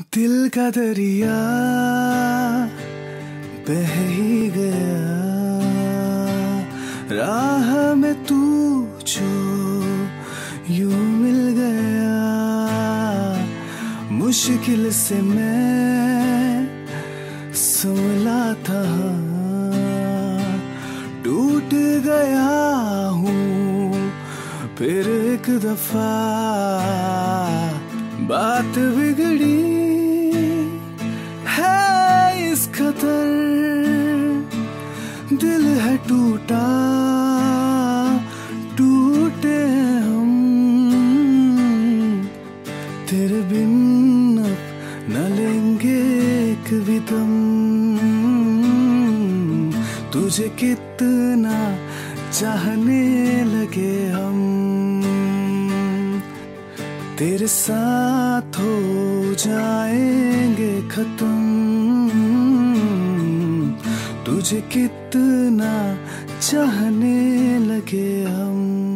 दिल का दरिया बह ही गया। राह में तू जो यू मिल गया। मुश्किल से मैं संभला था। टूट गया हूँ फिर एक दफ़ा। बात बिगड़ी दिल है टूटा, टूटे हम। तेरे बिन न लेंगे एक भी तुझे कितना चाहने लगे हम। तेरे साथ हो जाएँगे खत्म। तुझे कितना चाहने लगे हम।